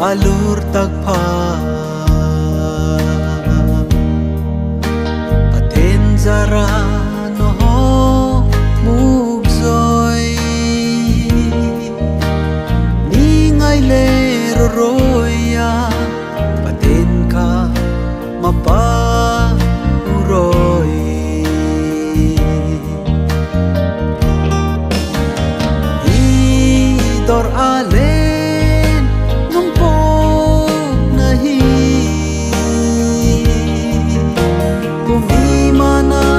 alur takpa aten zara sana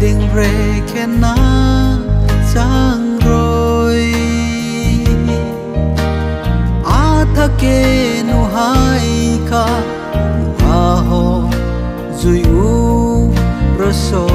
đình rê khen na sang rồi a tha kê nu hai ka a ho duy u, rơ soi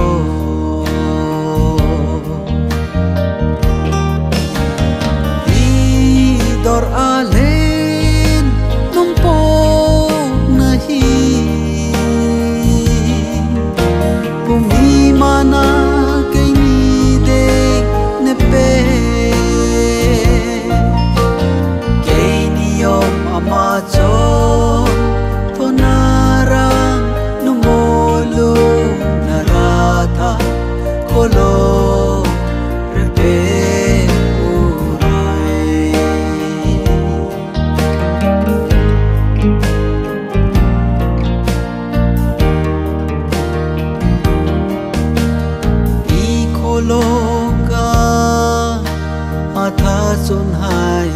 zon hai.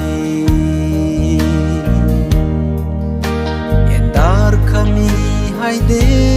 Yen dar Khami hai de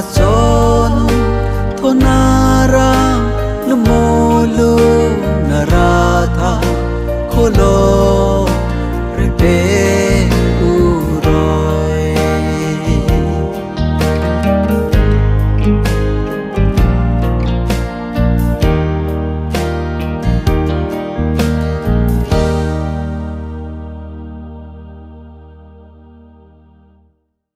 son tonara lumulu narata kolon